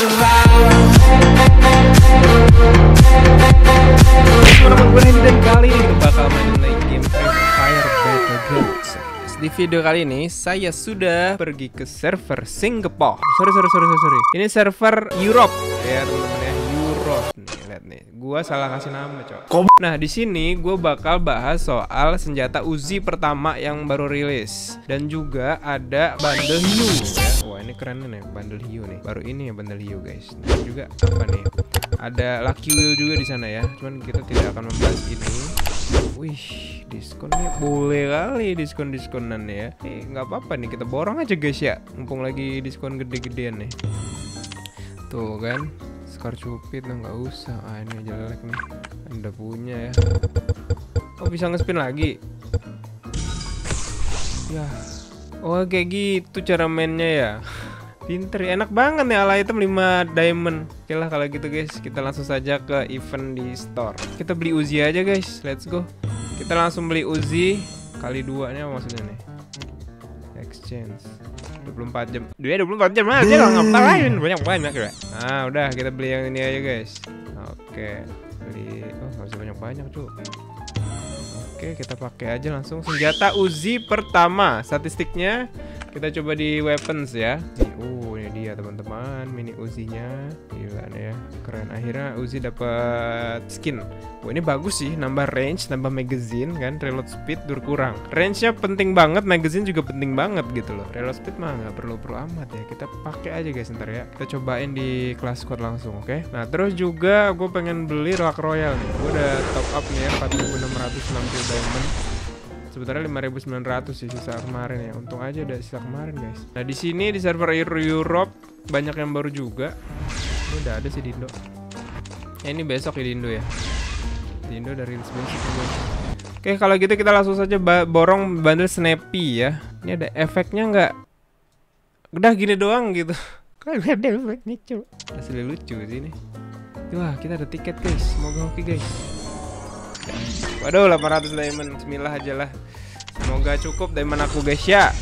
Bakal lagi game Di video kali ini saya sudah pergi ke server Singapore. Sorry sorry sorry sorry. Ini server Europe. Ya teman-teman ya Europe lihat nih Gua salah kasih nama cok Nah di sini gue bakal bahas soal senjata Uzi pertama yang baru rilis Dan juga ada bundle hiu ya. Wah ini keren nih bundle hiu nih Baru ini ya bundle hiu guys Dan juga apa nih ada Lucky Wheel juga di sana ya. Cuman kita tidak akan membahas ini. Wih, diskonnya boleh kali diskon-diskonan ya. Eh, nggak apa-apa nih kita borong aja guys ya. Mumpung lagi diskon gede-gedean nih. Tuh kan, Scar cupid lah nggak usah. Ah ini jelek nih. Anda punya ya. Oh bisa ngespin lagi? Ya. Oh kayak gitu cara mainnya ya. Pinter enak banget nih ala item 5 diamond Oke lah kalau gitu guys, kita langsung saja ke event di store Kita beli Uzi aja guys, let's go Kita langsung beli Uzi Kali dua maksudnya nih Exchange 24 jam. Dia 24 jam aja lah ngapain? Banyak-banyak ya Nah udah kita beli yang ini aja guys. Oke Beli, oh gak usah banyak-banyak cuy Oke kita pakai aja langsung senjata Uzi pertama. Statistiknya kita coba di weapons ya. Oh, dia teman-teman, mini Uzi-nya. Gila ya, keren. Akhirnya Uzi dapat skin. Wah, ini bagus sih, nambah range, nambah magazine kan, reload speed berkurang. Range-nya penting banget, magazine juga penting banget gitu loh. Reload speed mah nggak perlu-perlu amat ya. Kita pakai aja guys ntar ya. Kita cobain di kelas squad langsung, oke? Okay? Nah, terus juga gue pengen beli Rock Royal nih. Gue udah top up nih ya 4660 diamond sebetulnya 5900 sih sisa kemarin ya. Untung aja udah sisa kemarin guys. Nah di sini di server Europe banyak yang baru juga. Ini udah ada sih di Indo. Ya, ini besok ya di Indo ya. Di Indo dari juga. Oke kalau gitu kita langsung saja borong bundle snappy ya. Ini ada efeknya nggak? Udah gini doang gitu. Kok ada efeknya asli lucu sih ini. Wah kita ada tiket guys. Semoga oke guys Waduh 800 diamond. Bismillah aja lah. Semoga cukup diamond aku guys ya.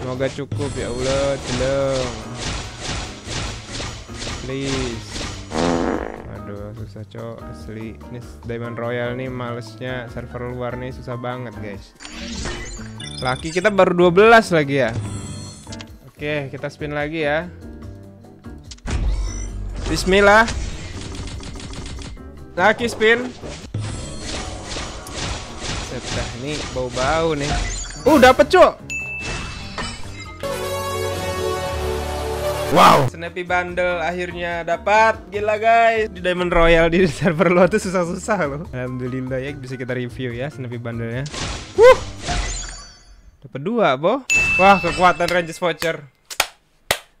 Semoga cukup ya Allah. Tolong Please. Aduh susah cok. Asli. Ini diamond royal nih malesnya. Server luar nih susah banget guys. Laki kita baru 12 lagi ya. Oke kita spin lagi ya. Bismillah Laki spin. Set nih bau-bau nih. Uh dapet cuk. Wow. Snappy bundle akhirnya dapat. Gila guys. Di Diamond Royal di server lo tuh susah-susah loh. Alhamdulillah ya bisa kita review ya Snappy bundle-nya. Wuh. Dapat dua, Bo. Wah, kekuatan Rangers voucher.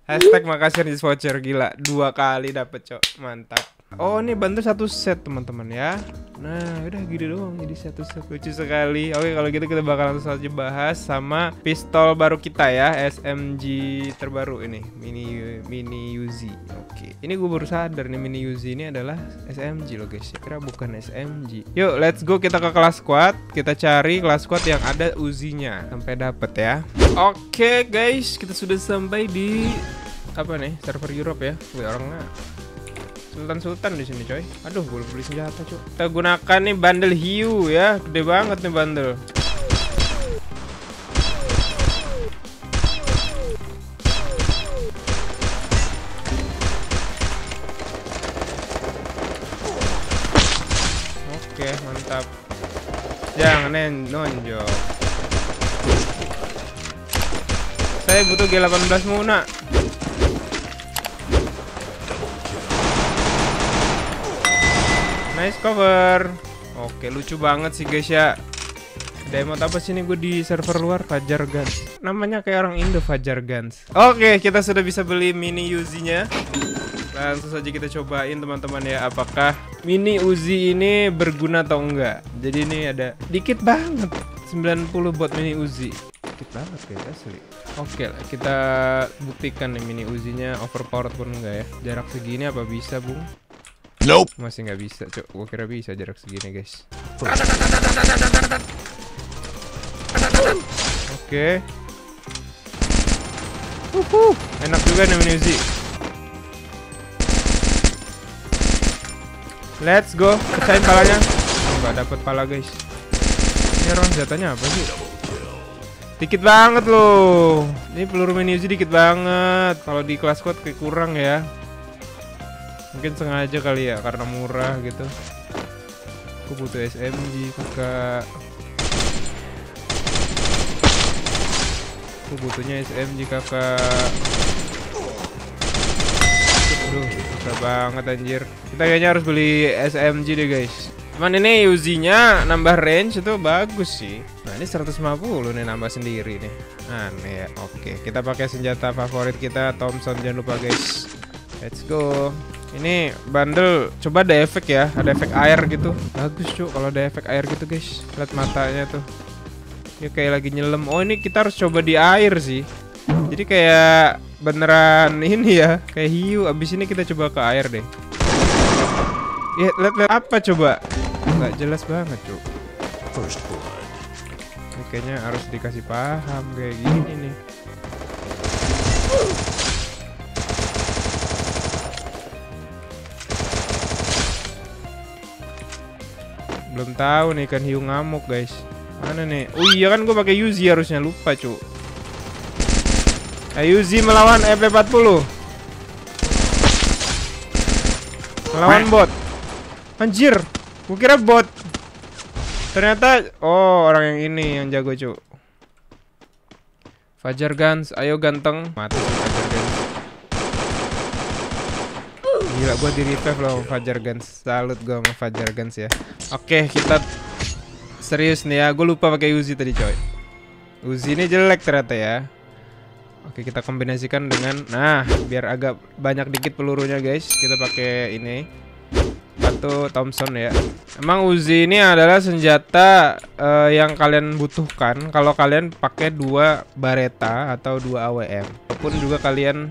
Hashtag makasih Rangers voucher gila. Dua kali dapet, Cok. Mantap. Oh ini bantu satu set teman-teman ya. Nah udah gini doang jadi satu set. Lucu sekali. Oke kalau gitu kita bakal langsung saja bahas sama pistol baru kita ya. SMG terbaru ini Mini Mini Uzi Oke. Ini gue baru sadar nih Mini Uzi ini adalah SMG loh guys. Kira bukan SMG Yuk let's go. Kita ke kelas squad. Kita cari kelas squad yang ada Uzinya Sampai dapet ya. Oke guys. Kita sudah sampai di apa nih server Europe ya. Wih orangnya Sultan-sultan di sini coy. Aduh, belum beli senjata coy. Kita gunakan nih bundle hiu ya. Gede banget nih bundle. Oke, mantap. Jangan nonjok. Saya butuh G18 Muna. Nice cover. Oke, lucu banget sih guys ya. Diamond apa sih ini gue di server luar Fajar Guns. Namanya kayak orang Indo Fajar Guns. Oke, kita sudah bisa beli mini Uzi-nya. Langsung saja kita cobain teman-teman ya apakah mini Uzi ini berguna atau enggak. Jadi ini ada dikit banget 90 buat mini Uzi. Dikit banget guys asli. Oke lah, kita buktikan nih mini Uzi-nya overpowered pun enggak ya. Jarak segini apa bisa, Bung? Nope. Masih nggak bisa, cok. Gua kira bisa jarak segini, guys. Oke. Uhuh, enak juga nih mini Uzi. Let's go, pecahin palanya. Oh, nggak dapet pala guys. Ini orang senjatanya apa sih? Dikit banget loh. Ini peluru mini Uzi dikit banget. Kalau di kelas squad kayak kurang ya. Mungkin sengaja kali ya karena murah gitu. Aku butuh SMG kakak. Aku butuhnya SMG kakak. Aduh, susah banget anjir. Kita kayaknya harus beli SMG deh guys. Cuman ini Uzi-nya nambah range itu bagus sih. Nah, ini 150 nih nambah sendiri nih. Aneh ya. Oke, kita pakai senjata favorit kita Thompson jangan lupa guys. Let's go. Ini bundle coba ada efek ya, ada efek air gitu. Bagus cuy kalau ada efek air gitu guys. Lihat matanya tuh. Ini kayak lagi nyelam. Oh, ini kita harus coba di air sih. Jadi kayak beneran ini ya, kayak hiu. Abis ini kita coba ke air deh. Ya, lihat lihat apa coba? Nggak jelas banget, Cuk. First blood. Ini kayaknya harus dikasih paham kayak gini nih. Belum tahu nih kan hiu ngamuk, guys. Mana nih? Oh iya kan gue pakai Yuzi harusnya lupa, Cuk. Eh, Yuzi melawan FP40. Melawan bot. Anjir, gue kira bot. Ternyata oh orang yang ini yang jago cu. Fajar Gans, ayo ganteng. Mati Gila gua di revive loh Fajar Gans. Salut gua sama Fajar Gans ya. Oke, kita serius nih ya. Gue lupa pakai Uzi tadi coy. Uzi ini jelek ternyata ya. Oke, kita kombinasikan dengan nah, biar agak banyak dikit pelurunya guys. Kita pakai ini satu Thompson ya. Emang Uzi ini adalah senjata uh, yang kalian butuhkan kalau kalian pakai dua Baretta atau dua AWM. Ataupun juga kalian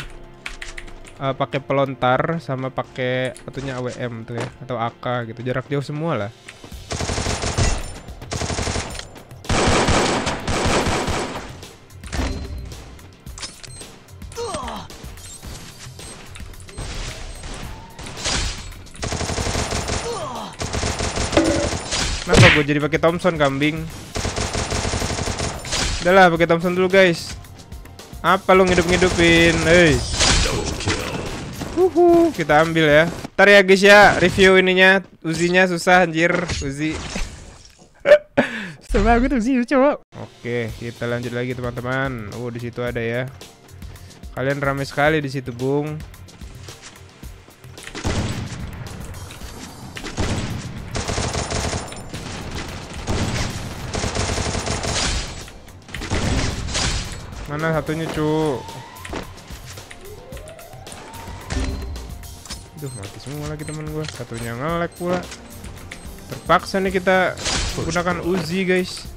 uh, pakai pelontar sama pakai satunya AWM tuh ya atau AK gitu. Jarak jauh semua lah. Kenapa gue jadi pakai Thompson kambing? Udahlah pakai Thompson dulu guys. Apa lu ngidup-ngidupin? Hei. Uhu, kita ambil ya. Ntar ya guys ya, review ininya Uzinya susah anjir, Uzi. banget Uzi, coba. Oke, kita lanjut lagi teman-teman. Oh, di situ ada ya. Kalian ramai sekali di situ, Bung. Mana satunya, cu? Duh, mati semua lagi temen gua. Satunya nge-lag pula. Terpaksa nih kita gunakan Uzi, guys.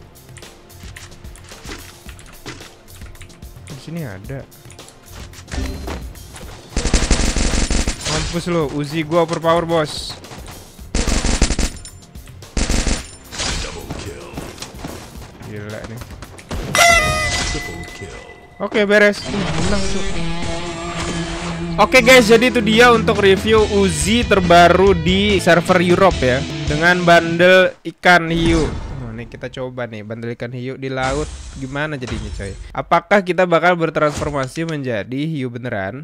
Di sini ada. Mampus lo, Uzi gua overpower, bos. Gila nih. Oke beres. Ih, menang Cuk. Oke guys, jadi itu dia untuk review Uzi terbaru di server Europe ya dengan bundle ikan hiu. Oh, nih kita coba nih bundle ikan hiu di laut gimana jadinya coy? Apakah kita bakal bertransformasi menjadi hiu beneran?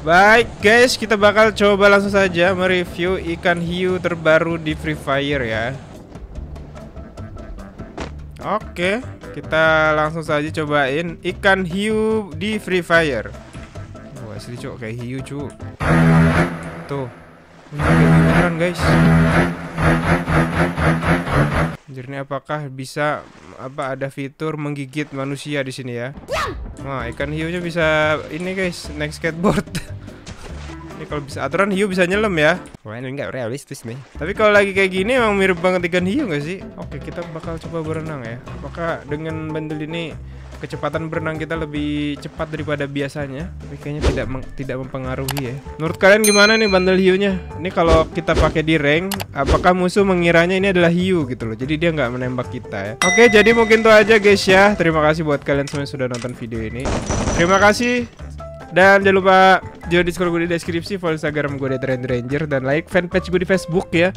Baik guys, kita bakal coba langsung saja mereview ikan hiu terbaru di Free Fire ya. Oke, kita langsung saja cobain ikan hiu di Free Fire. Asli cuk kayak hiu cuk. Tuh. Kayak hiu beneran guys. Ini apakah bisa apa ada fitur menggigit manusia di sini ya? Wah, ikan hiunya bisa ini guys, naik skateboard. Ini kalau bisa aturan hiu bisa nyelam ya. Wah ini nggak realistis nih. Tapi kalau lagi kayak gini emang mirip banget ikan hiu nggak sih? Oke kita bakal coba berenang ya. Apakah dengan bundle ini kecepatan berenang kita lebih cepat daripada biasanya. Tapi kayaknya tidak tidak mempengaruhi ya. Menurut kalian gimana nih bandel hiunya? Ini kalau kita pakai di rank apakah musuh mengiranya ini adalah hiu gitu loh? Jadi dia nggak menembak kita ya. Oke jadi mungkin itu aja guys ya. Terima kasih buat kalian semua yang sudah nonton video ini. Terima kasih. Dan jangan lupa join Discord gue di deskripsi, follow Instagram gue di Trend Ranger dan like fanpage gue di Facebook ya.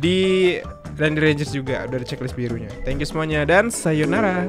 Di Trend Rangers juga udah ada checklist birunya. Thank you semuanya dan sayonara.